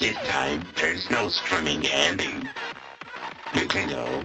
This time there's no strumming ending. You can go.